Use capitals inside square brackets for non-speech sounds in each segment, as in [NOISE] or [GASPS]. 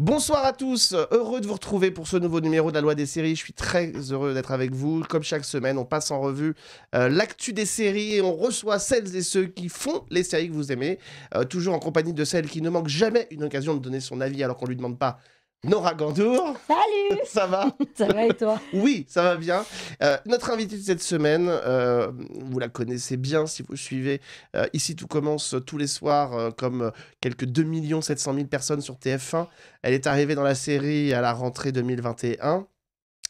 Bonsoir à tous, heureux de vous retrouver pour ce nouveau numéro de la loi des séries. Je suis très heureux d'être avec vous. Comme chaque semaine, on passe en revue euh, l'actu des séries et on reçoit celles et ceux qui font les séries que vous aimez. Euh, toujours en compagnie de celles qui ne manquent jamais une occasion de donner son avis alors qu'on lui demande pas Nora Gandour. Salut [LAUGHS] Ça va? Ça va et toi? Oui, ça va bien. Euh, notre invitée de cette semaine, euh, vous la connaissez bien si vous suivez. Euh, ici, tout commence tous les soirs, comme quelques 2 700 000 personnes sur TF1. Elle est arrivée dans la série à la rentrée 2021.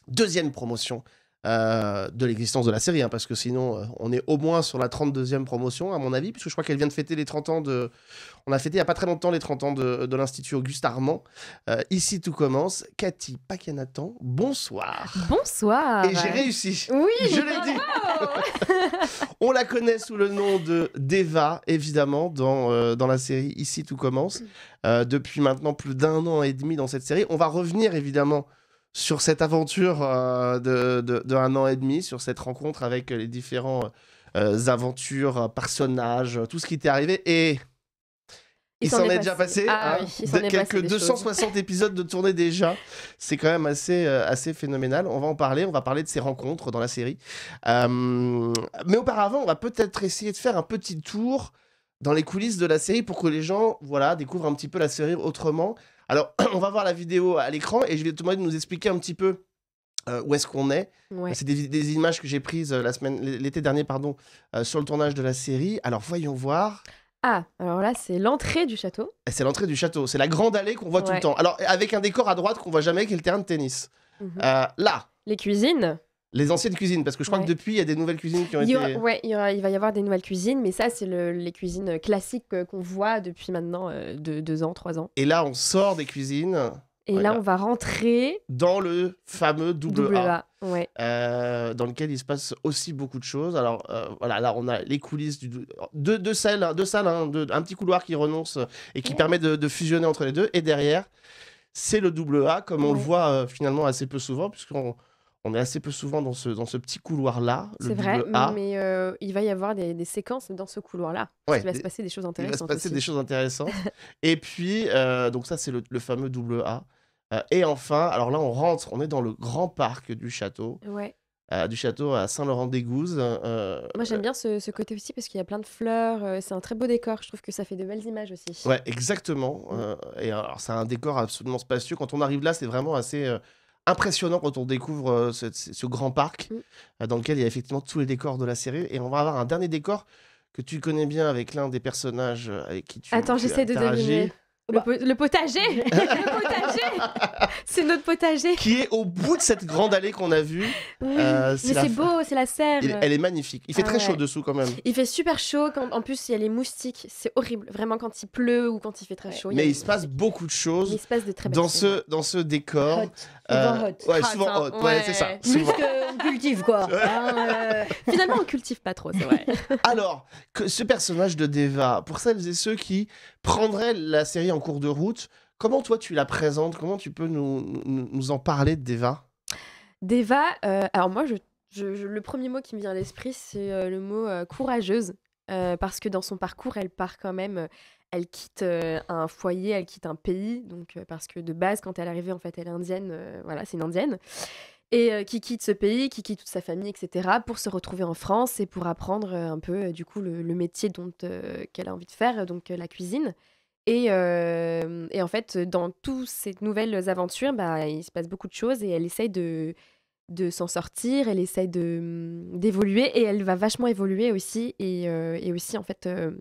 Deuxième promotion euh, de l'existence de la série, hein, parce que sinon, euh, on est au moins sur la 32e promotion, à mon avis, puisque je crois qu'elle vient de fêter les 30 ans de... On a fêté il n'y a pas très longtemps les 30 ans de, de l'Institut Auguste Armand. Euh, ici, tout commence. Cathy Pakianatan, bonsoir. Bonsoir Et j'ai réussi. Oui [LAUGHS] Je l'ai dit. [LAUGHS] On la connaît sous le nom de Deva, évidemment, dans, dans la série Ici tout commence. Depuis maintenant plus d'un an et demi dans cette série. On va revenir évidemment sur cette aventure euh, de, de, de un an et demi, sur cette rencontre avec les différents euh, aventures, euh, personnages, euh, tout ce qui t'est arrivé. Et il s'en est, déjà passé. Ah hein, oui, de- quelques passé des 260 [LAUGHS] épisodes de tournée déjà. C'est quand même assez, euh, assez phénoménal. On va en parler. On va parler de ces rencontres dans la série. Euh, mais auparavant, on va peut-être essayer de faire un petit tour dans les coulisses de la série pour que les gens voilà, découvrent un petit peu la série autrement. Alors, [CLEARS THROAT] on va voir la vidéo à l'écran et je vais te demander de nous expliquer un petit peu euh, où est-ce qu'on est. Ouais. C'est des, des images que j'ai prises euh, la semaine, l'été dernier pardon, euh, sur le tournage de la série. Alors, voyons voir. Ah, alors là, c'est l'entrée du château. C'est l'entrée du château. C'est la grande allée qu'on voit tout le temps. Alors, avec un décor à droite qu'on voit jamais, qui est le terrain de tennis. Mhm. Euh, là, Les cuisines. Les anciennes cuisines, parce que je crois Ouais. que depuis, il y a des nouvelles cuisines qui ont Il, y aura- été. ouais, il, va y avoir des nouvelles cuisines, mais ça, c'est le- les cuisines classiques euh, qu'on voit depuis maintenant euh, de, deux ans, trois ans. Et là, on sort des cuisines Et là, on va rentrer dans le fameux double, A, A. Ouais. euh, dans lequel il se passe aussi beaucoup de choses. Alors, euh, voilà, là, on a les coulisses du deux, deux salles, deux salles hein, deux- un petit couloir qui renonce et qui Ouais. permet de, de fusionner entre les deux. Et derrière, c'est le double A, comme on le voit finalement assez peu souvent, puisqu'on on est assez peu souvent dans ce, dans ce petit couloir-là, C'est vrai, A. mais euh, il va y avoir des, des séquences dans ce couloir-là. Ouais, il va se passer des choses Il va se intéressantes. passer aussi. des choses intéressantes. [LAUGHS] et puis, euh, donc ça, c'est le, le fameux double A. Euh, et enfin, alors là, on rentre, on est dans le grand parc du château, Ouais. du château à Saint-Laurent-des-Gouzes. Moi, j'aime bien ce, ce côté aussi parce qu'il y a plein de fleurs. c'est un très beau décor. Je trouve que ça fait de belles images aussi. Ouais, exactement. Mm. et alors, c'est un décor absolument spacieux. Quand on arrive là, c'est vraiment assez impressionnant quand on découvre euh, ce, grand parc Mm. euh, dans lequel il y a effectivement tous les décors de la série. Et on va avoir un dernier décor que tu connais bien avec l'un des personnages euh, avec qui tu Attends, j'essaie de deviner. Le, Bah. po- le potager [LAUGHS] Le potager C'est notre potager Qui est au bout de cette grande allée qu'on a vue. Oui. Euh, Mais c'est beau, c'est la serre. Il- elle est magnifique. Il fait Ah très chaud dessous quand même. Il fait super chaud. Quand... En plus, il y a les moustiques. C'est horrible. Vraiment, quand il pleut ou quand il fait très chaud. Mais il se passe beaucoup de choses il se passe de très belles dans choses. ce, dans ce décor. Hot. Euh, Souvent hot. Ouais, Hot, souvent hein. hot. Ouais, c'est ça. Plus qu'on cultive, quoi. [LAUGHS] Hein, euh, Finalement, on cultive pas trop, c'est vrai. [LAUGHS] Alors, que ce personnage de Deva, pour celles et ceux qui prendraient la série en cours de route, comment toi tu la présentes? Comment tu peux nous, nous, en parler de Deva? Deva, euh, alors moi, le premier mot qui me vient à l'esprit, c'est euh, le mot euh, courageuse. Parce que dans son parcours, elle part quand même, elle quitte un foyer, elle quitte un pays. Donc, parce que de base, quand elle est arrivée, en fait, elle est indienne. voilà, c'est une indienne. Et qui quitte ce pays, qui quitte toute sa famille, etc., pour se retrouver en France et pour apprendre un peu, du coup, le, le métier dont qu'elle a envie de faire, donc la cuisine. Et, euh, et en fait, dans toutes ces nouvelles aventures, bah, il se passe beaucoup de choses et elle essaye de, de s'en sortir, elle essaye hum, d'évoluer et elle va vachement évoluer aussi et, euh, et aussi en fait euh,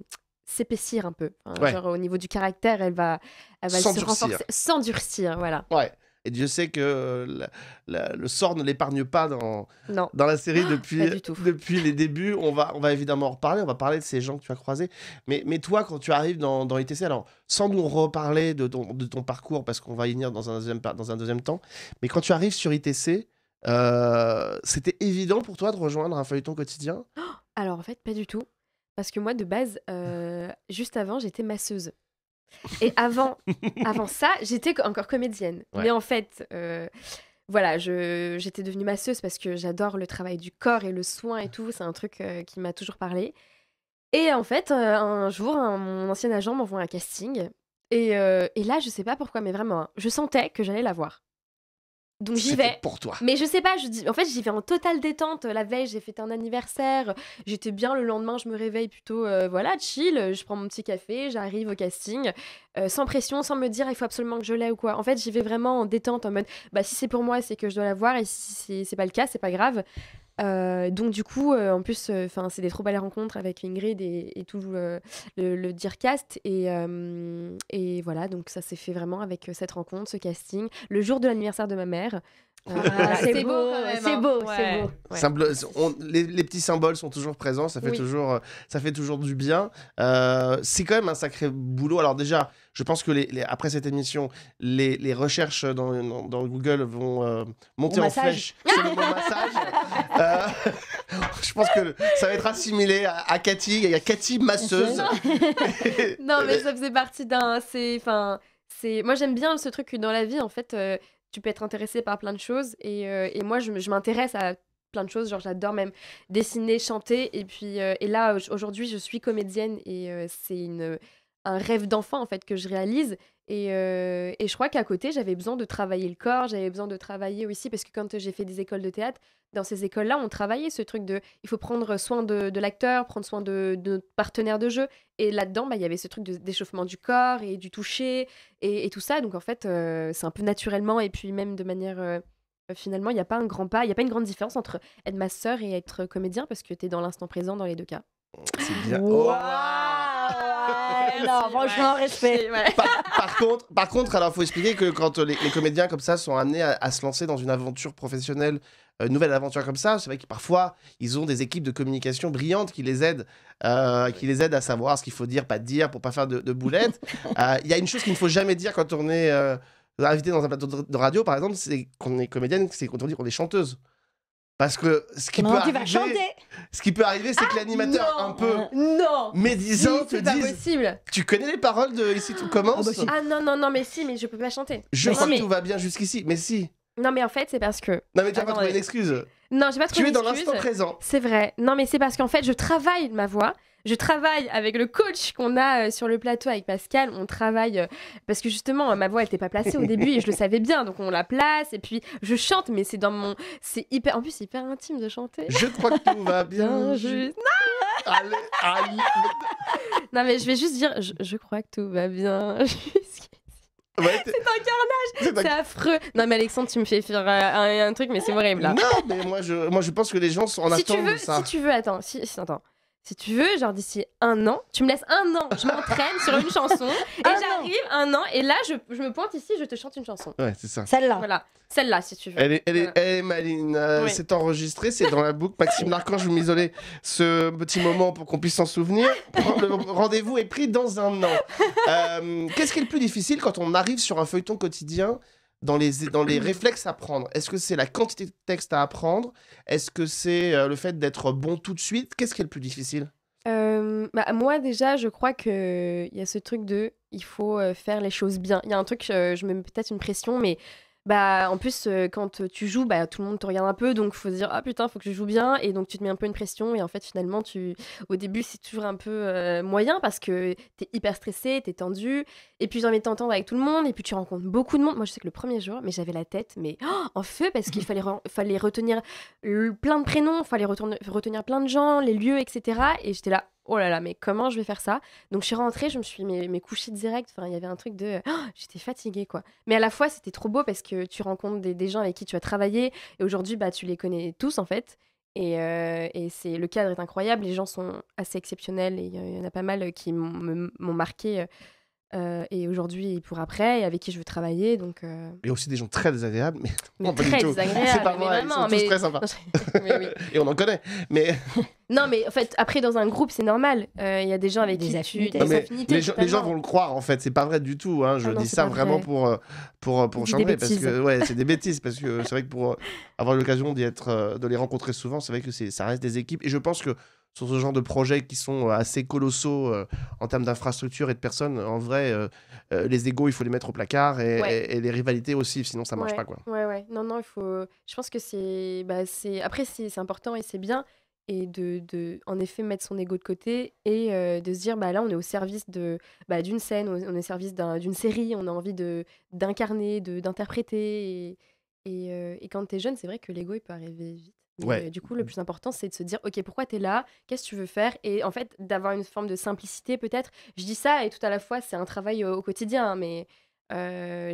s'épaissir un peu. Enfin, Ouais. Genre au niveau du caractère, elle va, elle va se S'endurcir. renforcer, s'endurcir, voilà. Ouais. Et Dieu sait que euh, la- la- le sort ne l'épargne pas dans, Non, dans la série [GASPS] depuis, depuis les débuts. On va, on va évidemment en reparler, on va parler de ces gens que tu as croisés. Mais, mais toi, quand tu arrives dans, dans ITC, alors sans nous reparler de ton, de ton parcours, parce qu'on va y venir dans un deuxième, dans un deuxième temps, mais quand tu arrives sur ITC, euh, c'était évident pour toi de rejoindre un feuilleton quotidien? [GASPS] Alors en fait, pas du tout. Parce que moi, de base, euh, juste avant, j'étais masseuse. Et avant, avant ça, j'étais co- encore comédienne. Ouais. Mais en fait, euh, voilà, j'étais devenue masseuse parce que j'adore le travail du corps et le soin et tout. C'est un truc euh, qui m'a toujours parlé. Et en fait, euh, un jour, un- mon ancien agent m'envoie un casting Et, et là, je sais pas pourquoi, mais vraiment, hein, je sentais que j'allais la voir. Donc j'y vais. pour toi. Mais je sais pas, je dis, en fait, j'y vais en totale détente. La veille, j'ai fêté un anniversaire. J'étais bien le lendemain, je me réveille plutôt, euh, voilà, chill. Je prends mon petit café, j'arrive au casting, euh, sans pression, sans me dire il faut absolument que je l'aie ou quoi. En fait, j'y vais vraiment en détente, en mode, bah si c'est pour moi, c'est que je dois la voir, et si c'est pas le cas, c'est pas grave. Euh, donc du coup, euh, en plus, enfin, c'est des trop belles rencontres avec Ingrid et, et tout euh, le, le Dearcast et, euh, et voilà, donc ça s'est fait vraiment avec euh, cette rencontre, ce casting, le jour de l'anniversaire de ma mère. Euh, Ah, c'est beau, quand même, c'est hein. beau, c'est beau. Ouais. Symbole- on- les, les petits symboles sont toujours présents, ça fait, Oui. toujours, euh, ça fait toujours du bien. Euh, c'est quand même un sacré boulot. Alors déjà, je pense que les, les- après cette émission, les, les recherches dans, dans- dans Google vont euh, monter en massage. flèche sur le [LAUGHS] massage. Euh, [LAUGHS] je pense que ça va être assimilé à, à Cathy. Il y a Cathy masseuse. [LAUGHS] Non, mais ça faisait partie d'un. C'est. Enfin. C'est. Moi, j'aime bien ce truc que dans la vie, en fait, euh, tu peux être intéressé par plein de choses. Et, euh, et moi, je, je m'intéresse à plein de choses. Genre, j'adore même dessiner, chanter. Et puis, et là, au- aujourd'hui, je suis comédienne et c'est une un rêve d'enfant en fait que je réalise et, euh, et je crois qu'à côté j'avais besoin de travailler le corps j'avais besoin de travailler aussi parce que quand j'ai fait des écoles de théâtre dans ces écoles là on travaillait ce truc de il faut prendre soin de, de l'acteur prendre soin de, de notre partenaire de jeu. Et là-dedans bah, il y avait ce truc de- d'échauffement du corps et du toucher et, et tout ça. Donc en fait euh, c'est un peu naturellement. Et puis même de manière euh, finalement il n'y a pas un grand pas il n'y a pas une grande différence entre être ma sœur et être comédien parce que tu es dans l'instant présent dans les deux cas. C'est bien. Oh. Non, franchement, respect. Ouais. par, par contre, par contre, alors faut expliquer que quand euh, les, les comédiens comme ça sont amenés à, à se lancer dans une aventure professionnelle, euh, une nouvelle aventure comme ça, c'est vrai que parfois ils ont des équipes de communication brillantes qui les aident, euh, qui les aident à savoir ce qu'il faut dire, pas dire, pour pas faire de, de boulettes. [LAUGHS] Euh, Il y a une chose qu'il ne faut jamais dire quand on est euh, invité dans un plateau de, de radio, par exemple, c'est qu'on est comédienne, c'est quand on dit qu'on est chanteuse. Parce que ce qui, Non, peut arriver, ce qui peut arriver, c'est que l'animateur non. un peu non médisant te dise possible Tu connais les paroles de Ici tout commence Ah bah. Ah non, non, non, mais si, mais je peux pas chanter. Je Mais crois non, que mais- tout va bien jusqu'ici, mais si. Non, mais en fait, c'est parce que. Non, mais tu vas pas trouver une excuse. Non, j'ai pas trouvé Tu es dans l'instant présent. C'est vrai. Non, mais c'est parce qu'en fait, je travaille ma voix. Je travaille avec le coach qu'on a euh, sur le plateau avec Pascal. On travaille euh, parce que justement, ma voix elle était pas placée au début et je le [LAUGHS] savais bien. Donc on la place et puis je chante, mais c'est dans mon. C'est hyper. En plus, c'est hyper intime de chanter. Je crois que tout va bien. [LAUGHS] [LAUGHS] Allez, allez. Non, mais je vais juste dire, je, je crois que tout va bien. Ouais, c'est un carnage. c'est un- affreux. Non, mais Alexandre, tu me fais faire euh, un, un truc, mais c'est horrible là. Non, mais moi je, moi je pense que les gens sont en si tu attente veux, de ça. si tu veux, attends, si, si- attends. Si tu veux, genre d'ici un an, tu me laisses un an, je m'entraîne sur une chanson [LAUGHS] et Un an. j'arrive un an et là je, je me pointe ici, je te chante une chanson. Ouais, c'est ça. Celle-là. Voilà, celle-là si tu veux. Elle est, elle est, Voilà. elle est maline. Euh, Oui. C'est enregistré, c'est dans la boucle. [LAUGHS] Maxime Larcan, je vais m'isoler ce petit moment pour qu'on puisse s'en souvenir. Le rendez-vous est pris dans un an. [LAUGHS] Euh, Qu'est-ce qui est le plus difficile quand on arrive sur un feuilleton quotidien dans les, dans les réflexes à prendre. Est-ce que c'est la quantité de texte à apprendre? Est-ce que c'est euh, le fait d'être bon tout de suite? Qu'est-ce qui est le plus difficile? Euh, bah, moi déjà, je crois que il y a ce truc de, il faut euh, faire les choses bien. Il y a un truc, euh, je me mets peut-être une pression, mais bah en plus euh, quand tu joues, bah tout le monde te regarde un peu, donc faut se dire ah putain, faut que je joue bien, et donc tu te mets un peu une pression, et en fait finalement tu, au début c'est toujours un peu euh, moyen parce que t'es hyper stressé, t'es tendu, et puis j'ai envie de t'entendre avec tout le monde, et puis tu rencontres beaucoup de monde. Moi je sais que le premier jour, mais j'avais la tête mais oh, en feu parce qu'il [LAUGHS] fallait re- fallait retenir le- plein de prénoms, fallait retenir plein de gens, les lieux, etc. Et j'étais là, oh là là, mais comment je vais faire ça? Donc je suis rentrée, je me suis mais, mais couchée direct. Il y avait un truc de, oh, j'étais fatiguée quoi. Mais à la fois, c'était trop beau parce que tu rencontres des, gens avec qui tu as travaillé et aujourd'hui, bah, tu les connais tous en fait. Et, euh, et c'est le cadre est incroyable, les gens sont assez exceptionnels et il y en a pas mal qui m'ont marqué. euh, euh, et aujourd'hui et pour après, et avec qui je veux travailler. Donc, euh, Il y a aussi des gens très désagréables, mais mais Non, pas du très tout. c'est pas mais vrai. Ils vraiment, tous mais- très sympas. [LAUGHS] Oui. [LAUGHS] Et on en connaît. Mais [LAUGHS] Non, mais en fait, après, dans un groupe, c'est normal. Euh, Il y a des gens avec Des qui tu... affinités. Des affinités, les gens, les gens totalement. vont le croire en fait, c'est pas vrai du tout. Hein. Je Ah non, dis ça vraiment vrai. pour euh, pour pour parce que ouais, c'est des bêtises parce que c'est vrai que pour avoir l'occasion d'y être, de les rencontrer souvent, c'est vrai que c'est ça reste des équipes et je pense que sur ce genre de projets qui sont euh, assez colossaux euh, en termes d'infrastructure et de personnes, en vrai, euh, euh, les égaux il faut les mettre au placard et, Ouais. et- et les rivalités aussi, sinon ça marche ouais. pas quoi. Ouais, ouais. Non, non, il faut. Je pense que c'est. Bah. Après, c'est important et c'est bien. et de, de, en effet, mettre son ego de côté et de se dire, bah là, on est au service bah, d'une scène, on est au service d'une série, on a envie de d'incarner, d'interpréter. Et, et, et, quand tu es jeune, c'est vrai que l'ego, il peut arriver vite. Ouais. du coup, le plus important, c'est de se dire, OK, pourquoi tu es là? Qu'est-ce que tu veux faire? Et en fait, d'avoir une forme de simplicité, peut-être. Je dis ça, et tout à la fois, c'est un travail au, quotidien, hein, mais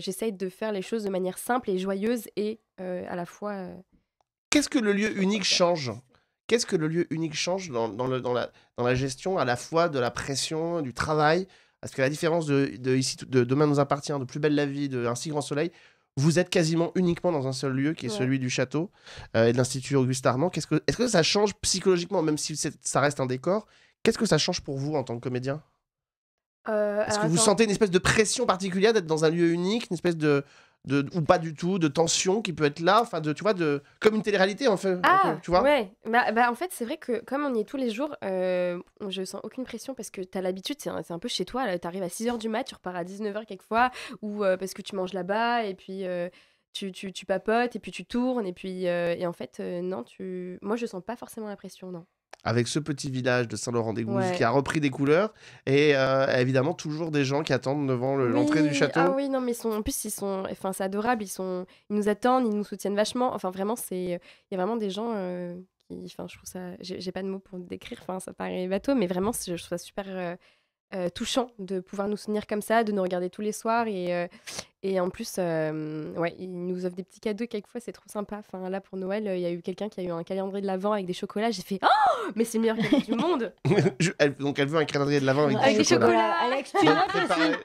j'essaye de faire les choses de manière simple et joyeuse, et à la fois... Qu'est-ce que le lieu unique change? Qu'est-ce que le lieu unique change dans, dans, le, dans, la, dans la gestion à la fois de la pression, du travail? Parce que la différence de, de ici, de Demain nous appartient, de Plus belle la vie, de Un si grand soleil, vous êtes quasiment uniquement dans un seul lieu qui est celui du château euh, et de l'Institut Auguste Armand. Est-ce que, est que ça change psychologiquement, même si ça reste un décor Qu'est-ce que ça change pour vous en tant que comédien? Euh, Est-ce que vous sentez une espèce de pression particulière d'être dans un lieu unique, une espèce de, de, ou pas du tout, de tension qui peut être là, enfin de tu vois de comme une télé-réalité en fait, ah, tu vois. Ouais. Bah, bah, en fait, c'est vrai que comme on y est tous les jours, euh, je sens aucune pression parce que tu as l'habitude, c'est un, un, peu chez toi, tu arrives à 6h du mat, tu repars à 19h quelquefois ou euh, parce que tu manges là-bas et puis euh, tu, tu, tu, papotes et puis tu tournes et puis euh, et en fait non, tu moi je sens pas forcément la pression non avec ce petit village de Saint-Laurent-des-Gouzes qui a repris des couleurs et euh, évidemment toujours des gens qui attendent devant l'entrée du château. Ah oui, non, mais sont, en plus, ils sont, enfin, c'est adorable, ils, sont, ils nous attendent, ils nous soutiennent vachement. Enfin, vraiment, c'est, il y a vraiment des gens euh, qui, enfin, je trouve ça, j'ai pas de mots pour décrire, enfin, ça paraît bateau, mais vraiment, je trouve ça super. Euh, touchant de pouvoir nous soutenir comme ça, de nous regarder tous les soirs et, et en plus, euh, ouais, ils nous offrent des petits cadeaux quelquefois, c'est trop sympa. Enfin, là, pour Noël, il y a eu quelqu'un qui a eu un calendrier de l'Avent avec des chocolats. J'ai fait Oh, mais c'est le meilleur cadeau du monde [LAUGHS] Donc, elle veut un calendrier de l'Avent avec, avec, des chocolats. Alex, tu notes,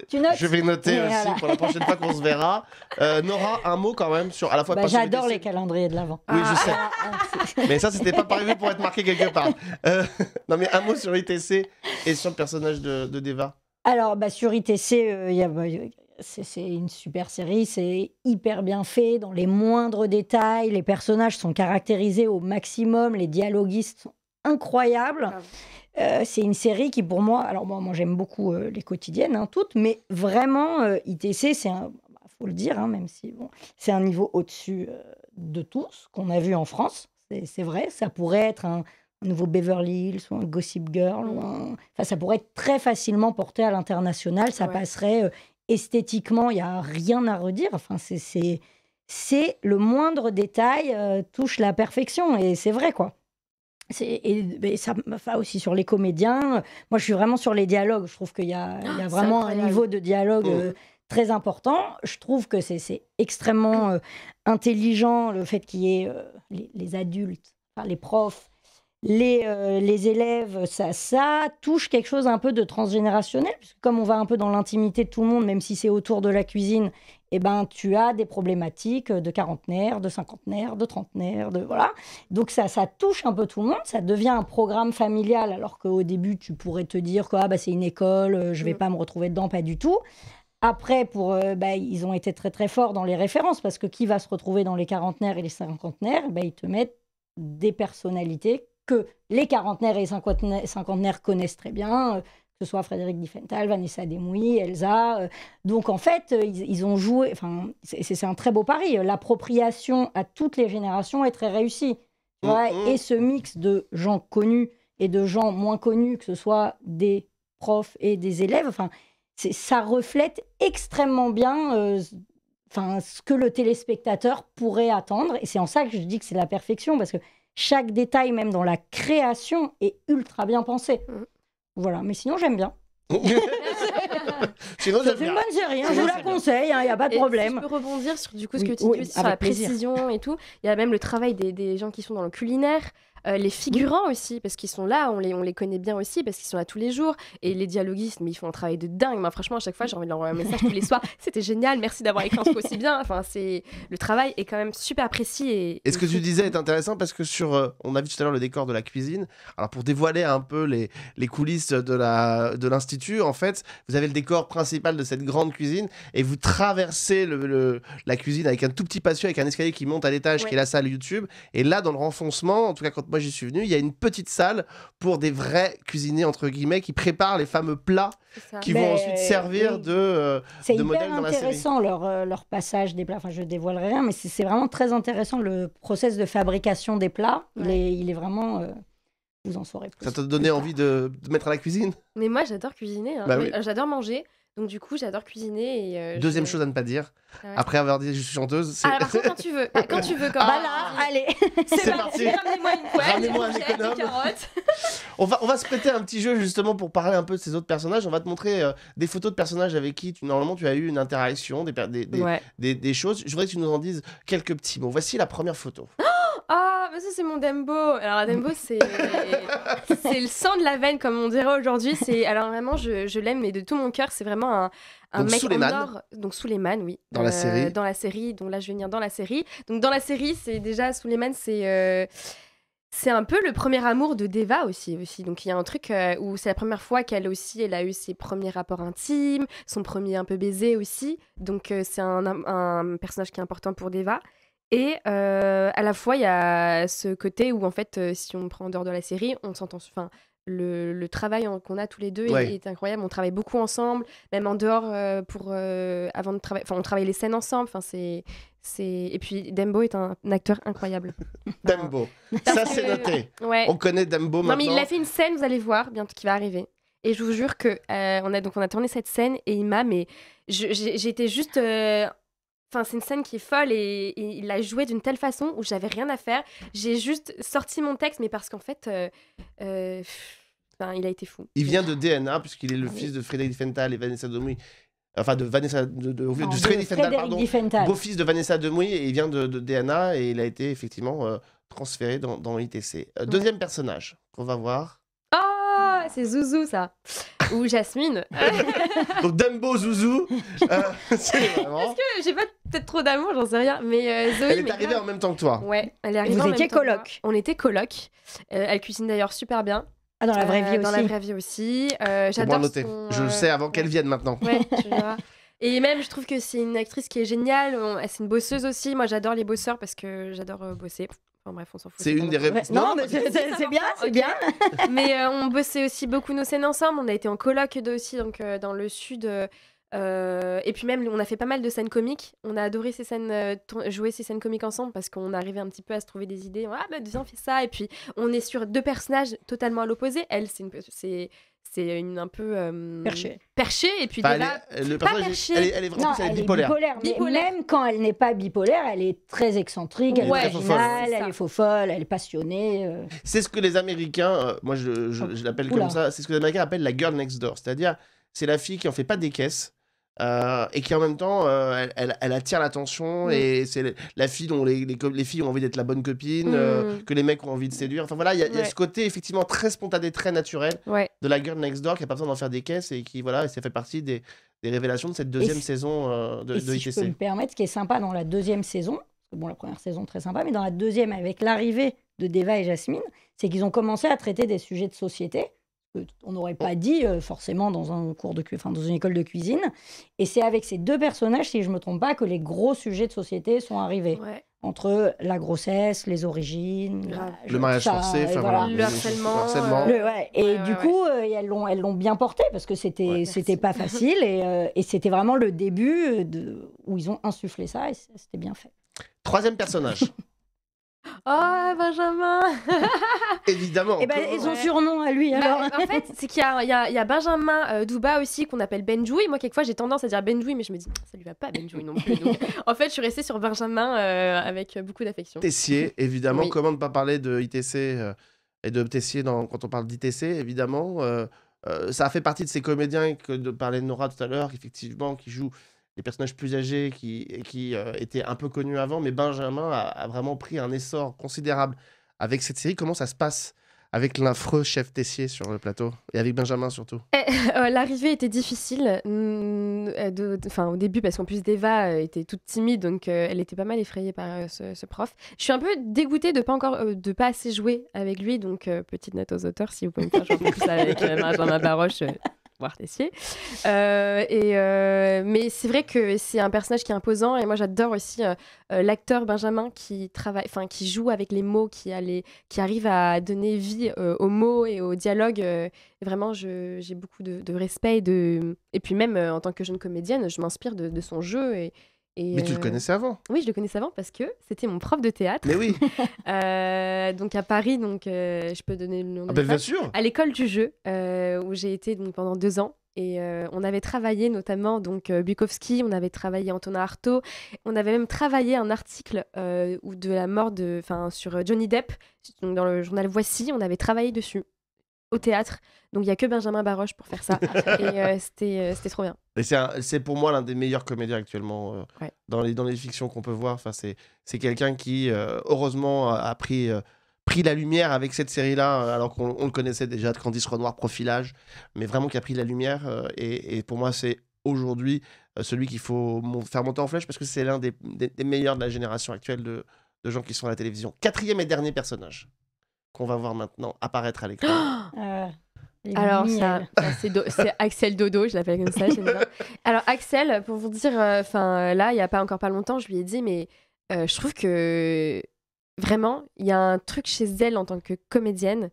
tu notes Je vais noter aussi pour la prochaine fois qu'on se verra. Euh, Nora, un mot quand même sur à la fois. Bah, J'adore les calendriers de l'Avent. Oui, je sais. Ah, mais ça, c'était pas prévu pour être marqué quelque part. Euh, non, mais un mot sur ITC et sur le personnage de, de Deva. Alors, bah, sur ITC, il y a bah, c'est une super série, c'est hyper bien fait dans les moindres détails, les personnages sont caractérisés au maximum, les dialoguistes sont incroyables. Euh, c'est une série qui pour moi, alors moi, moi j'aime beaucoup euh, les quotidiennes, hein, toutes, mais vraiment euh, ITC, c'est un, bah, faut le dire, hein, même si bon, c'est un niveau au-dessus de tout ce qu'on a vu en France. C'est vrai, ça pourrait être un, nouveau Beverly Hills ou un Gossip Girl. Ou un... enfin, ça pourrait être très facilement porté à l'international. Ça passerait esthétiquement, il n'y a rien à redire. Enfin, c'est, c'est le moindre détail euh, touche la perfection et c'est vrai quoi. Et, ça enfin, aussi sur les comédiens. Moi, je suis vraiment sur les dialogues. Je trouve qu'il y a, il y a ah, vraiment un niveau de dialogue oh. euh, très important. Je trouve que c'est, c'est extrêmement euh, intelligent le fait qu'il y ait les, les, adultes, enfin, les profs, les, euh, les élèves, ça, ça touche quelque chose un peu de transgénérationnel, puisque comme on va un peu dans l'intimité de tout le monde, même si c'est autour de la cuisine, eh ben, tu as des problématiques de quarantenaire, de cinquantenaire, de trentenaire, de voilà. Donc ça, ça touche un peu tout le monde. Ça devient un programme familial, alors qu'au début tu pourrais te dire que ah, bah, c'est une école, euh, je vais mm. pas me retrouver dedans, pas du tout. Après, pour, euh, bah, ils ont été très très forts dans les références parce que qui va se retrouver dans les quarantenaires et les cinquantenaires bah, Ils te mettent des personnalités que les quarantenaires et les cinquantenaires connaissent très bien, euh, que ce soit Frédéric Diffenthal, Vanessa Demouy, Elsa. Euh. donc en fait, euh, ils, ont joué, enfin, c'est un très beau pari. L'appropriation à toutes les générations est très réussie. Mm, mm. Et ce mix de gens connus et de gens moins connus, que ce soit des profs et des élèves, enfin, ça reflète extrêmement bien enfin, ce que le téléspectateur pourrait attendre. Et c'est en ça que je dis que c'est la perfection, parce que chaque détail, même dans la création, est ultra bien pensé. Mm. Voilà, mais sinon j'aime bien. [LAUGHS] Sinon, c'est une bonne série, hein, je vous la conseille, il hein, n'y a pas de problème. Si je peux rebondir sur du coup, ce que tu dis sur la précision et tout. Il y a même le travail des, des, gens qui sont dans le culinaire. Euh, les figurants aussi, parce qu'ils sont là, on les, on les connaît bien aussi, parce qu'ils sont là tous les jours. Et les dialoguistes, mais ils font un travail de dingue. Moi, franchement, à chaque fois, j'ai envie de leur envoyer un message tous les soirs. [LAUGHS] C'était génial, merci d'avoir écrit un truc aussi bien. Enfin, c'est le travail est quand même super précis. Et, et ce que tu disais est intéressant parce que sur, euh, on a vu tout à l'heure le décor de la cuisine. Alors pour dévoiler un peu les, les coulisses de la de l'institut, en fait, vous avez le décor principal de cette grande cuisine et vous traversez le, la cuisine avec un tout petit patio avec un escalier qui monte à l'étage qui est la salle YouTube. Et là, dans le renfoncement, en tout cas quand moi j'y suis venu, il y a une petite salle pour des vrais cuisiniers, entre guillemets, qui préparent les fameux plats qui vont ensuite servir de, euh, de modèle dans la série. C'est intéressant leur, euh, leur passage des plats. Enfin, je dévoilerai rien, mais c'est vraiment très intéressant le process de fabrication des plats. Il, est, il est vraiment. Euh, vous en saurez plus. Ça t'a donné envie de, de mettre à la cuisine? Mais moi, j'adore cuisiner. hein. Bah oui. euh, J'adore manger. Donc, du coup, j'adore cuisiner. Et, euh, Deuxième je- chose à ne pas dire, Ah ouais. après avoir dit je suis chanteuse, c'est Ah, par contre, quand tu veux. Ah, [LAUGHS] Quand tu veux, quand Bah là, allez. c'est parti. Ramenez-moi une poêle, Ramenez-moi un économe. On va, on va se prêter un petit jeu justement pour parler un peu de ces autres personnages. On va te montrer euh, des photos de personnages avec qui tu, normalement tu as eu une interaction, des, des, des, Ouais. des- des choses. Je voudrais que tu nous en dises quelques petits mots. Voici la première photo. Ah, mais ça, c'est mon Dembo. Alors, Dembo, [LAUGHS] c'est le sang de la veine, comme on dirait aujourd'hui. C'est Alors, vraiment, je, je l'aime, mais de tout mon cœur, c'est vraiment un, un Donc, mec Suleiman. en or. Donc, Suleiman, oui. Dans la série. Dans la série. Donc, là, je vais venir dans la série. Donc, dans la série, c'est déjà Suleiman, c'est. euh, C'est un peu le premier amour de Deva aussi. aussi. Donc il y a un truc euh, où c'est la première fois qu'elle aussi, elle a eu ses premiers rapports intimes, son premier un peu baiser aussi. Donc euh, c'est un, un personnage qui est important pour Deva. Et euh, à la fois, il y a ce côté où, en fait, euh, si on prend en dehors de la série, on s'entend. Enfin, le, le travail qu'on a tous les deux est- Ouais. est, incroyable. On travaille beaucoup ensemble, même en dehors euh, pour euh, avant de travailler. Enfin, on travaille les scènes ensemble. Enfin, c'est c'est. Et puis Dembo est un, acteur incroyable. [LAUGHS] Parce Ça, que- c'est noté. Ouais. On connaît Dumbo Non, mais maintenant. il a fait une scène, vous allez voir, bientôt qui va arriver. Et je vous jure que euh, on a donc on a tourné cette scène et il m'a mais je- j'ai j'ai été juste euh, Enfin, c'est une scène qui est folle et, et il l'a joué d'une telle façon où j'avais rien à faire. J'ai juste sorti mon texte, mais parce qu'en fait, euh, euh, enfin, il a été fou. Il vient de DNA, puisqu'il est le oui. fils de Frédéric Diffenthal et Vanessa Demouy. Enfin, de Vanessa. De, de, Non, de de Frédéric Frédéric pardon. Beau-fils de Vanessa Demouy et il vient de, DNA et il a été effectivement euh, transféré dans, dans ITC. Euh, deuxième personnage qu'on va voir. Oh, c'est Zouzou ça. Ou Jasmine. [LAUGHS] Donc Dumbo Zouzou. euh, [LAUGHS] c'est vraiment. J'ai pas peut-être trop d'amour, j'en sais rien. Mais euh, Zoé. Elle est mais arrivée grave. en même temps que toi. Ouais, elle est arrivée. vous en même étiez que moi. coloc. On était coloc. Euh, elle cuisine d'ailleurs super bien. Ah, dans la vraie Euh, vie Dans aussi. la vraie vie aussi. Euh, C'est bon à J'adore noter. son, Je le sais avant qu'elle vienne maintenant. Ouais, [LAUGHS] tu verras. Et même, je trouve que c'est une actrice qui est géniale. On- C'est une bosseuse aussi. Moi, j'adore les bosseurs parce que j'adore euh, bosser. Enfin bref, on s'en fout. C'est une des réponses. Non, mais c'est bien, c'est bien. [LAUGHS] Mais euh, on bossait aussi beaucoup nos scènes ensemble. On a été en coloc aussi, donc euh, dans le sud. Euh, et puis même, on a fait pas mal de scènes comiques. On a adoré ces scènes, euh, jouer ces scènes comiques ensemble parce qu'on arrivait un petit peu à se trouver des idées. Ah bah viens, fais ça. Et puis on est sur deux personnages totalement à l'opposé. Elle, c'est une, c'est, c'est une un peu euh, Perché. perchée. Et puis Enfin, Deva, elle est, le pas perché. elle est, elle est vraiment Non, plus, elle est elle est bipolaire. bipolaire. mais Bipolaire. même quand elle n'est pas bipolaire, elle est très excentrique, elle Ouais. est originale, elle est faux folle, elle est passionnée. euh. C'est ce que les Américains, euh, moi je, je, je l'appelle comme ça, c'est ce que les Américains appellent la girl next door. C'est-à-dire, c'est la fille qui en fait pas des caisses. Euh, et qui en même temps, euh, elle, attire l'attention Mm. et c'est la fille dont les, les, co- les filles ont envie d'être la bonne copine, euh, Mm. que les mecs ont envie de séduire. Enfin voilà, il y, a- y ce côté effectivement très spontané, très naturel ouais. de la girl next door qui a pas besoin d'en faire des caisses et qui voilà, et ça fait partie des, des révélations de cette deuxième si- saison de, Et de si je ITC. peux me permettre, ce qui est sympa dans la deuxième saison, bon, la première saison très sympa, mais dans la deuxième, avec l'arrivée de Deva et Jasmine, c'est qu'ils ont commencé à traiter des sujets de société on n'aurait pas dit euh, forcément dans un cours de enfin, dans une école de cuisine. Et c'est avec ces deux personnages, si je me trompe pas, que les gros sujets de société sont arrivés. ouais. Entre la grossesse, les origines, Le mariage ça, forcé, enfin voilà. Le harcèlement, Le harcèlement. Le- ouais. Et Ouais, du ouais, coup, euh, elles l'ont elles l'ont bien porté parce que c'était Ouais. c'était pas facile et, euh, et c'était vraiment le début de, où ils ont insufflé ça et c'était bien fait. Troisième personnage, [LAUGHS] Oh, Benjamin [LAUGHS] évidemment. Et ben comment- ils ont Ouais. surnom à lui Bah, alors. En fait, c'est qu'il y a, il y a- il y a Benjamin euh, Douba aussi qu'on appelle Benjoui. Moi, quelquefois, j'ai tendance à dire Benjoui, mais je me dis, ça lui va pas, Benjoui non plus. Donc, [LAUGHS] en fait, je suis restée sur Benjamin euh, avec beaucoup d'affection. Tessier, évidemment. Oui. Comment ne pas parler de ITC euh, et de Tessier dans, quand on parle d'ITC, évidemment. euh, euh, ça a fait partie de ces comédiens que de parler de Nora tout à l'heure, effectivement, qui jouent les personnages plus âgés, qui, euh, étaient un peu connus avant. Mais Benjamin a, vraiment pris un essor considérable avec cette série. Comment ça se passe avec l'affreux chef Tessier sur le plateau? Et avec Benjamin surtout? Euh, L'arrivée était difficile, euh, au début parce qu'en plus Deva était toute timide, donc elle était pas mal effrayée par ce, prof. Je suis un peu dégoûtée de pas encore, de pas assez jouer avec lui, donc petite note aux auteurs si vous pouvez me faire jouer avec Benjamin Baroche. Voire Tessier. Euh, et euh, mais c'est vrai que c'est un personnage qui est imposant et moi j'adore aussi euh, euh, l'acteur Benjamin qui travaille, qui joue avec les mots, qui a qui arrive à donner vie aux mots et aux dialogues. vraiment, j'ai beaucoup de, respect et de, et puis même en tant que jeune comédienne, je m'inspire de, son jeu Et, Mais tu le euh, connaissais avant. Oui, je le connaissais avant parce que c'était mon prof de théâtre. Mais oui. [LAUGHS] Euh, donc à Paris, donc euh, je peux donner le nom Ah ben, bien sûr. à l'école du jeu où j'ai été donc pendant deux ans et euh, on avait travaillé notamment donc Bukowski, on avait travaillé Antonin Artaud, on avait même travaillé un article euh, de la mort de, sur Johnny Depp donc dans le journal Voici, on avait travaillé dessus au théâtre. Donc il y a que Benjamin Baroche pour faire ça [LAUGHS] et euh, c'était euh, c'était trop bien. Et c'est un- c'est pour moi l'un des meilleurs comédiens actuellement euh, Ouais. dans, les, dans les fictions qu'on peut voir. Enfin, c'est c'est quelqu'un qui, euh, heureusement, a pris, pris la lumière avec cette série-là, alors qu'on on le connaissait déjà de Candice Renoir, Profilage, mais vraiment qui a pris la lumière. et, et pour moi, c'est aujourd'hui celui qu'il faut mon- faire monter en flèche parce que c'est l'un des, des- des meilleurs de la génération actuelle de, de gens qui sont à la télévision. Quatrième et dernier personnage qu'on va voir maintenant apparaître à l'écran. [GASPS] Euh, les Alors ça, ça, c'est Do- c'est Axel Dodo, je l'appelle comme ça. j'aime bien. [LAUGHS] Alors Axel, pour vous dire, enfin là, il y a pas encore pas longtemps, je lui ai dit, mais euh, je trouve que vraiment, il y a un truc chez elle en tant que comédienne,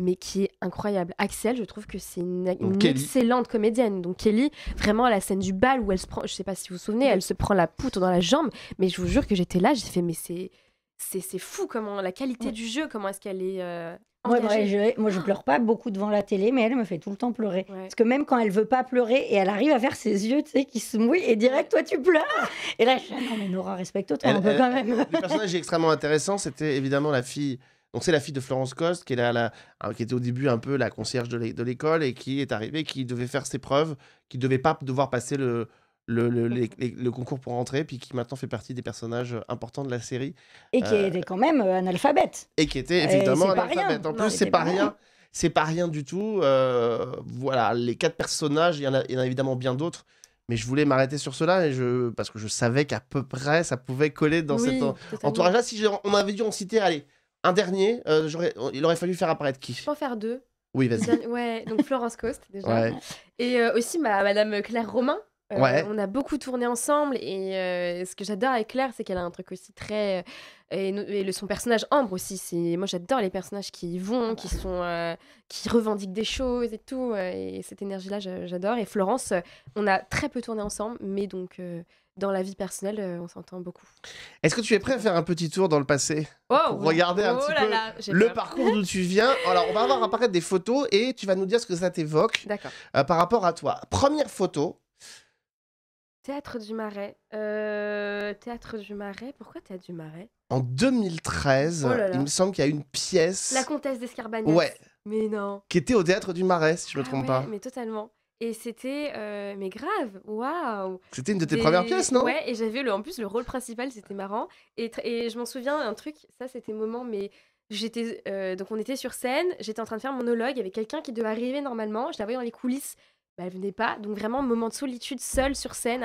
mais qui est incroyable. Axel, je trouve que c'est une, une Kelly. excellente comédienne. Donc Kelly, vraiment à la scène du bal où elle se prend, je sais pas si vous vous souvenez, elle se prend la poutre dans la jambe, mais je vous jure que j'étais là, j'ai fait, mais c'est c'est c'est fou comment la qualité Ouais. du jeu, comment est-ce qu'elle est euh, Ouais, ouais, je, moi, je pleure pas beaucoup devant la télé, mais elle me fait tout le temps pleurer. Ouais. Parce que même quand elle veut pas pleurer et elle arrive à faire ses yeux, tu sais, qui se mouillent, et direct, toi, tu pleures. Et là, je dis, ah non, mais Nora, respecte-toi, Elle- un peu elle- quand même. Le personnage est extrêmement intéressant. C'était évidemment la fille. Donc c'est la fille de Florence Coste qui, est la, la- qui était au début un peu la concierge de l'école et qui est arrivée, qui devait faire ses preuves, qui devait pas devoir passer le, le, le, les- les- le concours pour rentrer, puis qui maintenant fait partie des personnages importants de la série Et qui Euh, était quand même euh, analphabète. et qui était évidemment analphabète. En Non, plus, c'est pas rien. rien. C'est pas rien du tout. Euh, voilà, les quatre personnages, il y, en a, il y en a évidemment bien d'autres. Mais je voulais m'arrêter sur cela et je, parce que je savais qu'à peu près ça pouvait coller dans Oui, cet entourage-là. Si on avait dû en citer, allez, un dernier, euh, il aurait fallu faire apparaître qui? Je peux en faire deux. Oui, vas-y. Ouais, donc Florence Coste déjà. Ouais. Et euh, aussi ma, Madame Claire Romain. Euh, Ouais. On a beaucoup tourné ensemble et euh, ce que j'adore avec Claire, c'est qu'elle a un truc aussi très. euh, et, le, son personnage Ambre aussi. C'est moi j'adore les personnages qui y vont, qui sont, euh, qui revendiquent des choses et tout. et cette énergie-là, j'a- j'adore. Et Florence, on a très peu tourné ensemble, mais donc dans la vie personnelle, on s'entend beaucoup. Est-ce que tu es prêt à faire un petit tour dans le passé Oh, Pour regarder un oh petit là peu là, Le peur. parcours d'où tu viens? Alors, on va avoir apparaître des photos et tu vas nous dire ce que ça t'évoque euh, par rapport à toi. Première photo. Théâtre du Marais. Euh, Théâtre du Marais. Pourquoi Théâtre du Marais? En 2013, Oh là là. il me semble qu'il y a une pièce La Comtesse d'Escarbagnas. Ouais. Mais non. qui était au théâtre du Marais, si je me Ah trompe ouais, pas. Mais totalement. Et c'était. euh, mais grave. Waouh. C'était une de tes Des- premières pièces, non? Ouais, et j'avais le, en plus le rôle principal, c'était marrant. Et, et je m'en souviens, un truc, ça c'était moment, mais j'étais. euh, donc on était sur scène, j'étais en train de faire mon monologue, avait quelqu'un qui devait arriver normalement, je la voyais dans les coulisses. Bah, elle venait pas, donc vraiment moment de solitude seule sur scène.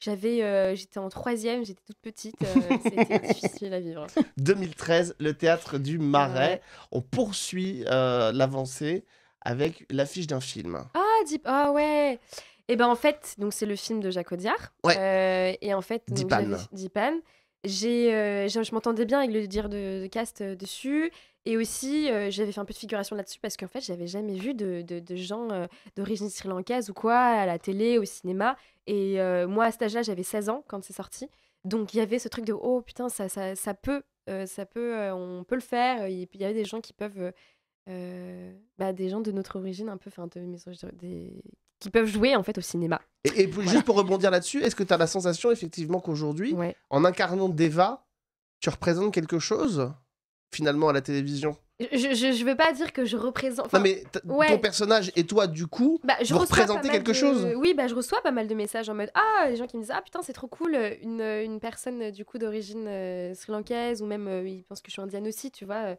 J'avais, euh, j'étais en troisième, j'étais toute petite, euh, [LAUGHS] c'était difficile à vivre. 2013, le théâtre du Marais. Ouais. On poursuit euh, l'avancée avec l'affiche d'un film. Ah, Deep... ah ouais Et ben en fait, donc c'est le film de Jacques Audiard. Ouais. Et en fait, Dipan. J'ai, je m'entendais bien avec le dire de, de cast dessus. Et aussi, euh, j'avais fait un peu de figuration là-dessus parce qu'en fait, j'avais jamais vu de, de- de gens euh, d'origine sri-lankaise ou quoi à la télé, au cinéma. Et euh, moi, à cet âge-là, j'avais 16 ans quand c'est sorti. Donc il y avait ce truc de oh putain, ça, ça, ça peut, ça peut, on peut le faire. Et puis il y avait des gens qui peuvent, bah, des gens de notre origine un peu, enfin de mes des... qui peuvent jouer en fait au cinéma. Et, juste pour rebondir là-dessus, est-ce que tu as la sensation effectivement qu'aujourd'hui, Ouais. en incarnant Deva, tu représentes quelque chose? Finalement à la télévision Je, je, je veux pas dire que je représente. enfin, Non mais ouais. ton personnage et toi du coup, Bah, je Vous représentez quelque de- chose Oui, bah, je reçois pas mal de messages en mode Ah, les gens qui me disent Ah putain, c'est trop cool, euh, une, euh, une personne euh, du coup d'origine euh, sri-lankaise, ou même euh, ils pensent que je suis indienne aussi, tu vois,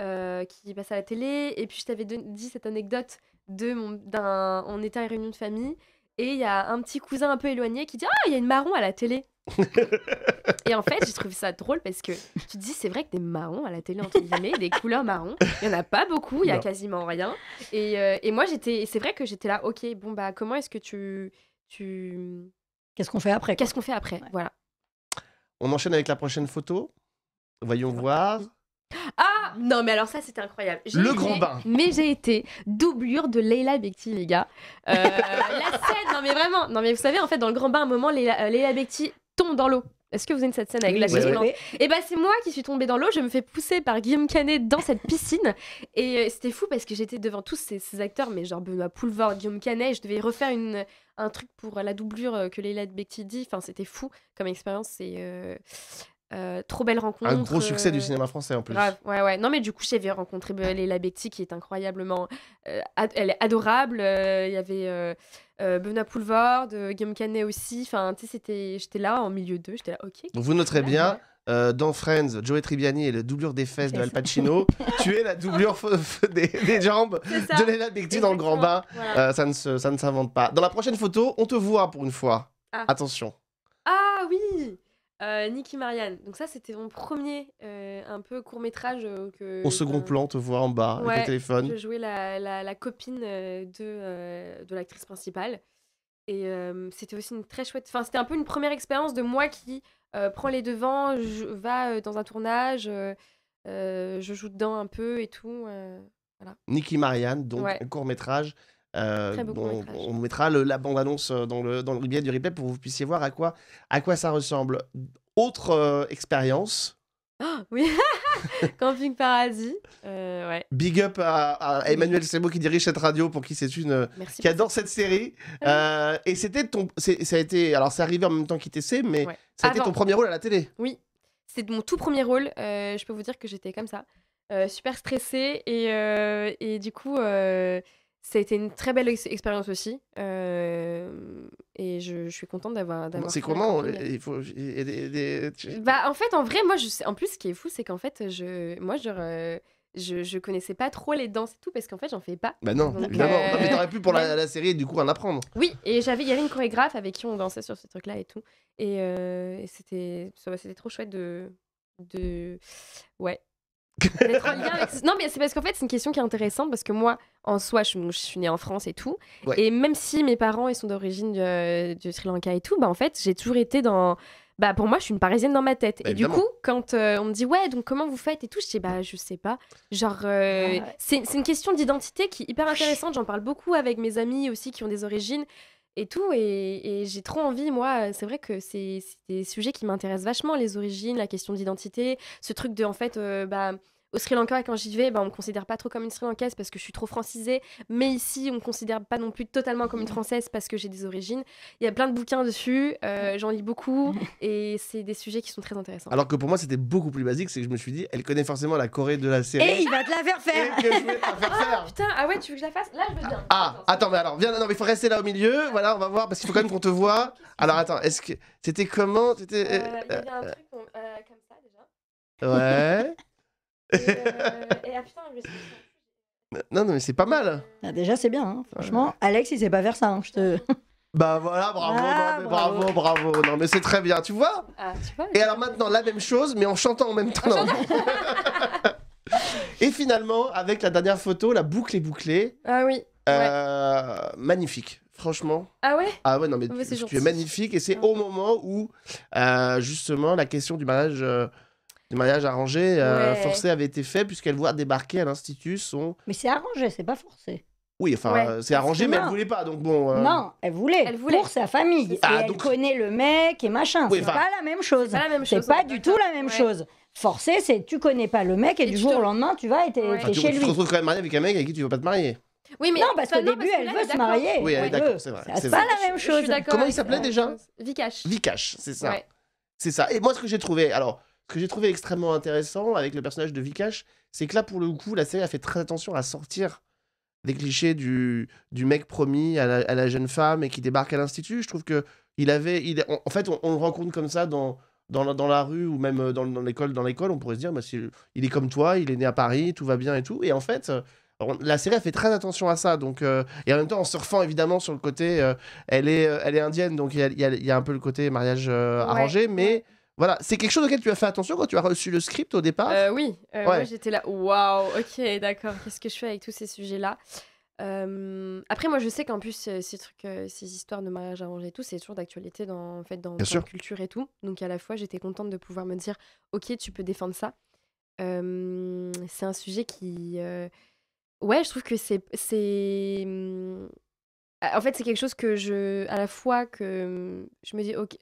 euh, qui passe à la télé. Et puis je t'avais dit cette anecdote de mon. d'un On était à une réunion de famille, et il y a un petit cousin un peu éloigné qui dit Ah, il y a une marron à la télé. Et en fait, j'ai trouvé ça drôle parce que tu te dis, c'est vrai que des marrons à la télé, entre guillemets, des couleurs marron, il y en a pas beaucoup, il y a Non. quasiment rien. Et, euh, et moi, j'étais, c'est vrai que j'étais là, ok, bon, bah, comment est-ce que tu. tu... Qu'est-ce qu'on fait après Qu'est-ce qu'on fait après Voilà. on enchaîne avec la prochaine photo. Voyons voir. Ah Non, mais alors ça, c'était incroyable. J'ai Le été- grand bain. Mais j'ai été doublure de Leila Bekti, les gars. Euh, la scène, non, mais vraiment. Non, mais vous savez, en fait, dans le grand bain, à un moment, Leila, euh, Leila Bekti tombe dans l'eau. Est-ce que vous avez cette scène avec la chaise oui. Et bah c'est moi qui suis tombée dans l'eau, je me fais pousser par Guillaume Canet dans cette piscine [LAUGHS] et euh, c'était fou parce que j'étais devant tous ces, ces acteurs mais genre Benoît Poulvord, Guillaume Canet, et je devais refaire une un truc pour la doublure euh, que Leila Bekti dit, enfin c'était fou comme expérience, c'est euh, euh, trop belle rencontre. Un gros succès du euh, cinéma français en plus. Grave, ouais, ouais. Non, mais du coup, j'avais rencontré Be- Leila Bekti qui est incroyablement. euh, elle est adorable. Il y avait Benoît Poulvord, Guillaume Canet aussi. Enfin, tu sais, j'étais là en milieu d'eux. J'étais là, ok. Donc vous noterez bien, dans Friends, Joey Tribbiani est le doublure des fesses de Al. Pacino. [LAUGHS] tu es la doublure des, des jambes de Leila Bekti dans le grand bain. Voilà. Ça ne se- ça ne s'invente pas. Dans la prochaine photo, on te voit pour une fois. Ah. Attention. Ah oui euh, Nicky Marianne. Donc, ça, c'était mon premier euh, un peu court métrage. que, Au second plan, te voit en bas avec Ouais, le téléphone. Je jouais la, la, la copine euh, de, euh, de l'actrice principale. Et euh, c'était aussi une très chouette. Enfin, c'était un peu une première expérience de moi qui euh, prend les devants, je, va euh, dans un tournage, euh, euh, je joue dedans un peu et tout. euh. Nicky Marianne, donc Ouais. un court métrage. Euh, bon, on mettra le- la bande-annonce euh, dans le, dans le du replay pour que vous puissiez voir à quoi, à quoi ça ressemble. Autre euh, expérience, Ah, oui [LAUGHS] Camping Paradis. euh, ouais, big up à, à Emmanuel Sebo qui dirige cette radio pour qui c'est une merci. qui adore cette série. Et c'était ton, ça a été, alors c'est arrivé en même temps qu'ITC, mais Ouais. ça a été ton premier rôle à la télé. Oui, c'est mon tout premier rôle. je peux vous dire que j'étais comme ça, super stressée. Et, et du coup, ça a été une très belle ex- expérience aussi. euh, et je, je suis contente d'avoir. d'avoir C'est comment. Il faut, il Bah, en fait, en vrai, moi, je en plus, ce qui est fou, c'est qu'en fait, je... moi, genre, euh, je... je connaissais pas trop les danses et tout, parce qu'en fait, j'en fais pas. Bah non, Donc, évidemment. euh, Non, mais t'aurais pu pour la, la série du coup en apprendre. Oui, et j'avais, il y avait une chorégraphe avec qui on dansait sur ce truc-là et tout. Et, euh, et c'était, c'était trop chouette de, de, ouais, avec. Non, mais c'est parce qu'en fait, c'est une question qui est intéressante parce que moi, en soi, je, je suis née en France et tout. Ouais. Et même si mes parents ils sont d'origine du, du Sri Lanka et tout, bah en fait, j'ai toujours été dans. Bah pour moi, je suis une parisienne dans ma tête. Bah, et du coup, quand euh, on me dit ouais, donc comment vous faites et tout, je dis bah je sais pas. Genre, euh, c'est une question d'identité qui est hyper intéressante. J'en parle beaucoup avec mes amis aussi qui ont des origines et tout. Et, j'ai trop envie, moi, c'est vrai que c'est c'est des sujets qui m'intéressent vachement, les origines, la question d'identité, ce truc de en fait, euh, bah. Au Sri Lanka, quand j'y vais, bah, on me considère pas trop comme une Sri Lankaise parce que je suis trop francisée. Mais ici, on me considère pas non plus totalement comme une Française parce que j'ai des origines. Il y a plein de bouquins dessus, euh, j'en lis beaucoup. [LAUGHS] et c'est des sujets qui sont très intéressants. Alors que pour moi c'était beaucoup plus basique, c'est que je me suis dit, elle connaît forcément la Corée de la série. Et il va te la faire Et faire que je vais te la faire faire. Putain, ah ouais, tu veux que je la fasse? Là, je veux bien. Ah, attends, mais alors, viens, non, mais il faut rester là au milieu. Voilà, on va voir parce qu'il faut quand même qu'on te voit. Alors attends, est-ce que c'était comment? C'était Euh, euh, Il y avait un truc on- euh, comme ça déjà. ouais. [LAUGHS] Et, euh, et ah Non, non, mais c'est pas mal. Ah, déjà, c'est bien. hein. Franchement, Alex, il sait pas faire ça. hein, Je te... Bah voilà, bravo, Ah, mais bravo, bravo. bravo. Non, mais c'est très bien, tu vois. Ah, tu vois Et alors maintenant, la même chose, mais en chantant en même temps. Et finalement, avec la dernière photo, la boucle est bouclée. Ah oui. Euh, Magnifique, franchement. Ah ouais Ah ouais, non, mais Ouais, tu, es magnifique. Et c'est Ah. au moment où, euh, justement, la question du mariage, euh, du mariage arrangé euh, Ouais. forcé avait été fait, puisqu'elle voit débarquer à l'Institut son. Mais c'est arrangé, c'est pas forcé. Oui, enfin, Ouais. euh, c'est arrangé, mais elle non. voulait pas. Donc bon. euh, Non, elle voulait, Elle voulait. pour sa famille. Ah, et elle donc- connaît le mec et machin. Oui, c'est pas la même chose. C'est pas la même C'est chose. pas ouais, du tout la même Ouais. chose. Forcé, c'est tu connais pas le mec et, Et du jour te- au lendemain, tu vas et t'es Ouais. enfin, tu, chez tu te lui. retrouves quand même marié avec un mec avec qui tu veux pas te marier. Oui, mais Non, parce qu'au début, elle là, veut se marier. Oui, elle est Elle d'accord, veut. c'est vrai, C'est pas la même chose. Comment il s'appelait la déjà? Vikash. Vikash, c'est ça. C'est ça. Et moi, ce que j'ai trouvé, alors, ce que j'ai trouvé extrêmement intéressant avec le personnage de Vikash, c'est que là, pour le coup, la série a fait très attention à sortir des clichés du, du mec promis à la, à la jeune femme et qui débarque à l'institut. Je trouve que il avait, il, en, en fait, on, on le rencontre comme ça dans dans la, dans la rue ou même euh, dans, dans l'école. Dans l'école, on pourrait se dire, bah, c'est- il est comme toi, il est né à Paris, tout va bien et tout. Et en fait. euh, on- La série a fait très attention à ça, donc euh, et en même temps en surfant évidemment sur le côté, euh, elle est, elle est indienne, donc il y a, y y un peu le côté mariage euh, Ouais, arrangé, mais. Voilà, c'est quelque chose auquel tu as fait attention quand tu as reçu le script au départ? Euh, oui, euh, Ouais. moi j'étais là, waouh, ok, d'accord, qu'est-ce que je fais avec tous ces sujets-là? Euh, Après, moi je sais qu'en plus, ces trucs, ces histoires de mariage arrangé et tout, c'est toujours d'actualité dans, en fait, dans, la culture et tout. Donc à la fois, j'étais contente de pouvoir me dire, ok, tu peux défendre ça. C'est un sujet qui. Ouais, je trouve que c'est. c'est... En fait, c'est quelque chose que je. À la fois que je me dis, ok.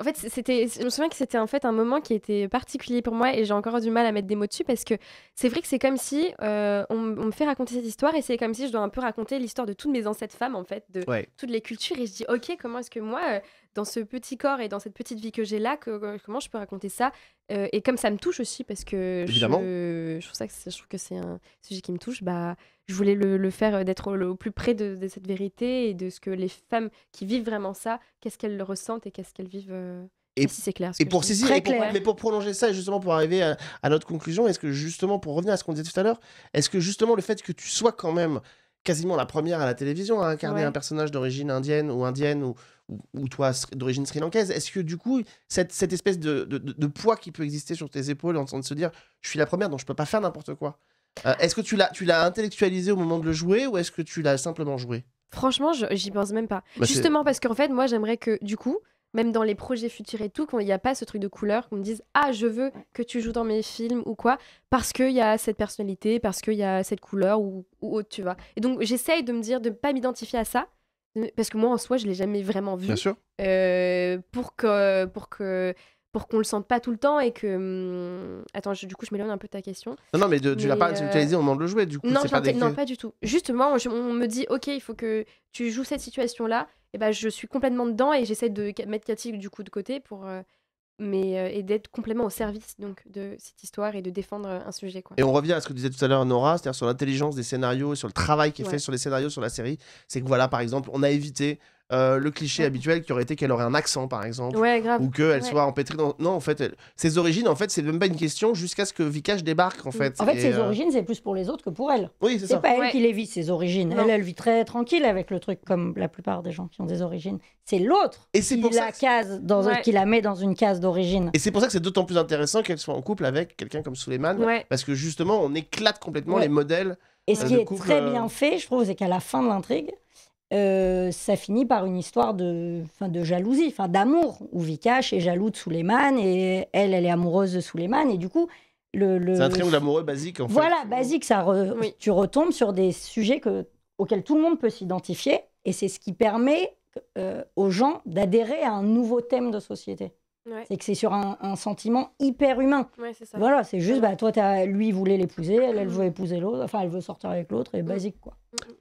En fait, c'était, je me souviens que c'était en fait un moment qui était particulier pour moi et j'ai encore du mal à mettre des mots dessus parce que c'est vrai que c'est comme si euh, on, on me fait raconter cette histoire et c'est comme si je dois un peu raconter l'histoire de toutes mes ancêtres femmes en fait, de Ouais. toutes les cultures et je dis ok comment est-ce que moi euh, dans ce petit corps et dans cette petite vie que j'ai là que, que- comment je peux raconter ça Euh, et comme ça me touche aussi parce que Évidemment. je, je trouve ça que c'est- je trouve que c'est un sujet qui me touche bah je voulais le, le faire euh, d'être au, au plus près de, de cette vérité et de ce que les femmes qui vivent vraiment ça qu'est-ce qu'elles le ressentent et qu'est-ce qu'elles vivent euh, Et- si c'est clair ce Et pour et clair. mais pour prolonger ça, et justement pour arriver à, à notre conclusion, est-ce que justement, pour revenir à ce qu'on disait tout à l'heure, est-ce que justement le fait que tu sois quand même quasiment la première à la télévision à incarner Ouais. un personnage d'origine indienne ou indienne ou, ou, ou toi sri- d'origine sri-lankaise, est-ce que du coup, cette, cette espèce de, de- poids qui peut exister sur tes épaules en train de se dire, je suis la première, donc je peux pas faire n'importe quoi, euh, est-ce que tu l'as, tu l'as intellectualisé au moment de le jouer ou est-ce que tu l'as simplement joué? Franchement, je- j'y pense même pas. Bah, Justement parce qu'en fait, moi, j'aimerais que, du coup, même dans les projets futurs et tout, qu'il n'y a pas ce truc de couleur, qu'on me dise Ah, je veux que tu joues dans mes films ou quoi, parce qu'il y a cette personnalité, parce qu'il y a cette couleur ou, ou autre, tu vois. Et donc, j'essaye de me dire, de ne pas m'identifier à ça, euh, parce que moi, en soi, je l'ai jamais vraiment vu, sûr. euh, pour que. Pour que pour qu'on le sente pas tout le temps et que hum, attends je- du coup je m'éloigne un peu de ta question Non, non, mais de- tu l'as pas euh, intellectualisé au moment de le jouer, du coup, non, pas des non, pas du tout. Justement, je- on me dit, ok, il faut que tu joues cette situation-là. Et ben, je suis complètement dedans et j'essaie de mettre Cathy du coup de côté pour, euh, mais euh, et d'être complètement au service donc de cette histoire et de défendre euh, un sujet quoi. Et on revient à ce que disait tout à l'heure Nora, c'est-à-dire sur l'intelligence des scénarios, sur le travail qui est Ouais. fait sur les scénarios, sur la série. C'est que voilà, par exemple, on a évité euh, le cliché Ouais. habituel qui aurait été qu'elle aurait un accent, par exemple. Ouais, grave. Ou qu'elle Ouais. soit empêtrée dans. Non, en fait, elle- ses origines, en fait, c'est même pas une question jusqu'à ce que Vikash débarque, en fait. En fait, Et, ses euh, origines, c'est plus pour les autres que pour elle. Oui, c'est C'est ça. pas elle Ouais. qui les vit, ses origines. Non. Elle, elle vit très tranquille avec le truc, comme la plupart des gens qui ont des origines. C'est l'autre Et c'est qui pour la que- case dans, Ouais. qui la met dans une case d'origine. Et c'est pour ça que c'est d'autant plus intéressant qu'elle soit en couple avec quelqu'un comme Suleiman. Ouais. Parce que justement, on éclate complètement Ouais. les modèles. Et ce Euh, qui est couple, très bien fait, je trouve, c'est qu'à la fin de l'intrigue, euh, ça finit par une histoire de, enfin, de jalousie, enfin d'amour, où Vikash est jaloux de Suleiman et elle, elle est amoureuse de Suleiman. Et du coup, le, le- C'est un triangle amoureux basique, en fait. Voilà, basique, ça re- Oui. tu retombes sur des sujets que, auxquels tout le monde peut s'identifier. Et c'est ce qui permet euh, aux gens d'adhérer à un nouveau thème de société. Ouais. C'est que c'est sur un, un sentiment hyper humain. Ouais, c'est ça. Voilà, c'est juste, Ouais. bah, toi, t'as- lui, il voulait l'épouser, elle, elle veut épouser l'autre, enfin, elle veut sortir avec l'autre, et basique, quoi.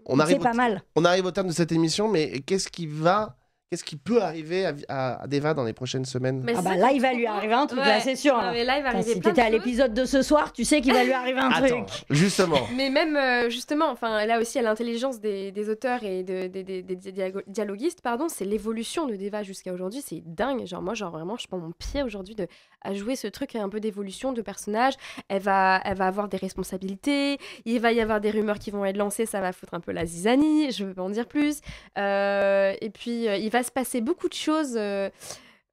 On C'est arrive, au pas mal. on arrive au terme de cette émission, mais qu'est-ce qui va. Qu'est-ce qui peut arriver à, à- à Deva dans les prochaines semaines? Mais Ah bah là, il va lui arriver un truc, Ouais. là, c'est sûr. Ah, là. mais là, il va arriver si t'étais à l'épisode de ce soir, tu sais qu'il va lui arriver un [LAUGHS] Attends, truc. justement. [LAUGHS] Mais même euh, justement, enfin là aussi, à l'intelligence des, des auteurs et de- des- des- des diago- dialoguistes, pardon, c'est l'évolution de Deva jusqu'à aujourd'hui, c'est dingue. Genre moi, genre vraiment, je prends mon pied aujourd'hui de à jouer ce truc et un peu d'évolution de personnage. Elle va, elle va avoir des responsabilités. Il va y avoir des rumeurs qui vont être lancées, ça va foutre un peu la zizanie. Je veux pas en dire plus. Euh, et puis euh, il va se passer beaucoup de choses. euh,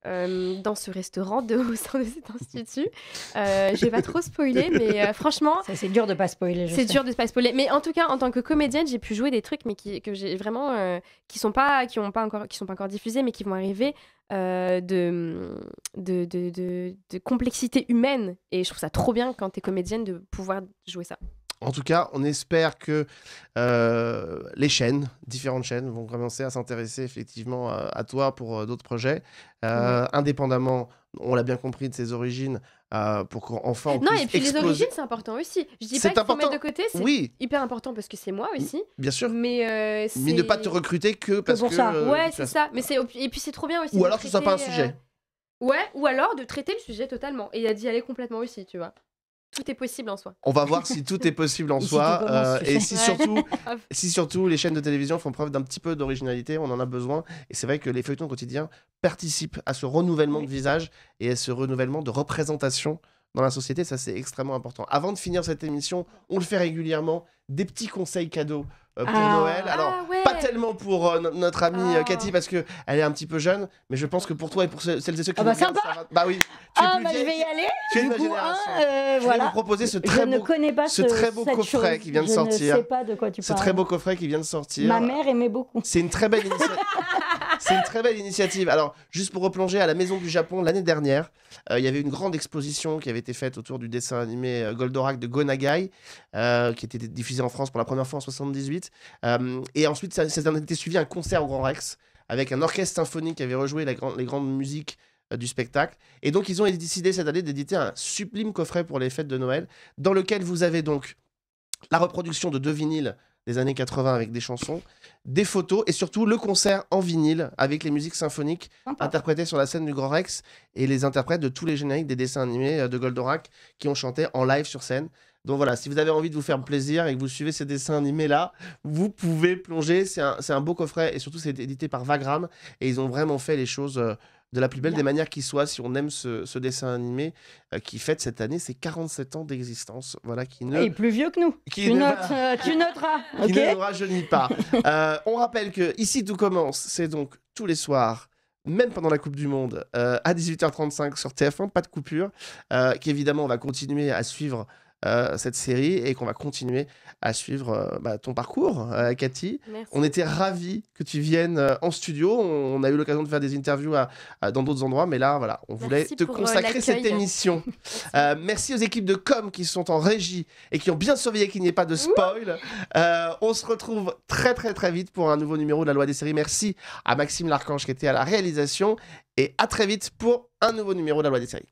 euh, dans ce restaurant de, [LAUGHS] au sein de cet institut. Euh, je vais pas trop spoiler, mais euh, franchement, C'est dur de pas spoiler. c'est dur de pas spoiler, mais en tout cas, en tant que comédienne, j'ai pu jouer des trucs, mais qui, que j'ai vraiment, qui sont pas, qui ont pas encore, qui sont pas encore diffusés, mais qui vont arriver de, de, de, de, de complexité humaine. Et je trouve ça trop bien quand t'es comédienne de pouvoir jouer ça. En tout cas, on espère que euh, les chaînes, différentes chaînes, vont commencer à s'intéresser effectivement à, à toi pour euh, d'autres projets, Euh, indépendamment, on l'a bien compris, de ses origines, pour qu'enfin on non, puisse et puis les origines, c'est important aussi. Je dis pas qu'il faut mettre de côté, c'est Oui, hyper important parce que c'est moi aussi. bien sûr, Mais, mais ne pas te recruter que parce pour que... ça. Ouais, c'est ça. Mais et puis c'est trop bien aussi. Ou alors que ce soit pas un sujet. Ouais, ou alors de traiter le sujet totalement et d'y aller complètement aussi, tu vois. Tout est possible en soi. On va voir si tout est possible en [LAUGHS] soi euh, et si Ouais. surtout, [LAUGHS] Grave. si surtout les chaînes de télévision font preuve d'un petit peu d'originalité, on en a besoin. Et c'est vrai que les feuilletons quotidiens participent à ce renouvellement de visage et à ce renouvellement de représentation dans la société. Ça, c'est extrêmement important. Avant de finir cette émission, on le fait régulièrement. Des petits conseils cadeaux euh, pour Ah. Noël. Alors, Ah ouais. pas tellement pour euh, no- notre amie euh, Ah. Cathy parce que elle est un petit peu jeune, mais je pense que pour toi et pour ce- celles et ceux qui Ah bah, sympa. ça va. Bah oui, tu es Ah, plus bah, je vais y aller. tu es de Du ma coup, génération. un, euh, Je vais voilà. vous proposer ce Je très ne beau connais pas ce ce, très beau coffret chose. qui vient de Je sortir. ne sais pas de quoi tu ce parles. très beau coffret qui vient de sortir. Ma mère aimait beaucoup. C'est une très belle initiative. [LAUGHS] C'est une très belle initiative. Alors, juste pour replonger à la Maison du Japon, l'année dernière, euh, il y avait une grande exposition qui avait été faite autour du dessin animé euh, Goldorak de Gonagai, euh, qui était diffusé en France pour la première fois en 78. Euh, et ensuite, ça, ça a été suivi un concert au Grand Rex avec un orchestre symphonique qui avait rejoué les grandes musiques du spectacle. Et donc, ils ont décidé cette année d'éditer un sublime coffret pour les fêtes de Noël, dans lequel vous avez donc la reproduction de deux vinyles des années 80 avec des chansons, des photos et surtout le concert en vinyle avec les musiques symphoniques interprétées sur la scène du Grand Rex et les interprètes de tous les génériques des dessins animés euh, de Goldorak qui ont chanté en live sur scène. Donc voilà, si vous avez envie de vous faire plaisir et que vous suivez ces dessins animés là, vous pouvez plonger. C'est un, c'est un beau coffret et surtout c'est édité par Vagram et ils ont vraiment fait les choses euh, de la plus belle des manières qui soit si on aime ce, ce dessin animé euh, qui fête cette année ses 47 ans d'existence. Voilà, qui ne Et plus vieux que nous. qui Tu, ne notes, euh, tu noteras. [LAUGHS] qui ok ne nous rajeunit pas. [LAUGHS] Euh, on rappelle que ici tout commence, c'est donc tous les soirs, même pendant la Coupe du Monde, à 18h35 sur TF1, pas de coupure, qu'évidemment on va continuer à suivre euh, cette série et qu'on va continuer à suivre euh, bah, ton parcours, euh, Cathy. Merci. On était ravis que tu viennes en studio. On a eu l'occasion de faire des interviews à- à- dans d'autres endroits, mais là, voilà, on voulait te consacrer cette émission. [LAUGHS] Merci aux équipes de com qui sont en régie et qui ont bien surveillé qu'il n'y ait pas de spoil. On se retrouve très très très vite pour un nouveau numéro de la loi des séries. Merci à Maxime Larchange qui était à la réalisation et à très vite pour un nouveau numéro de la loi des séries.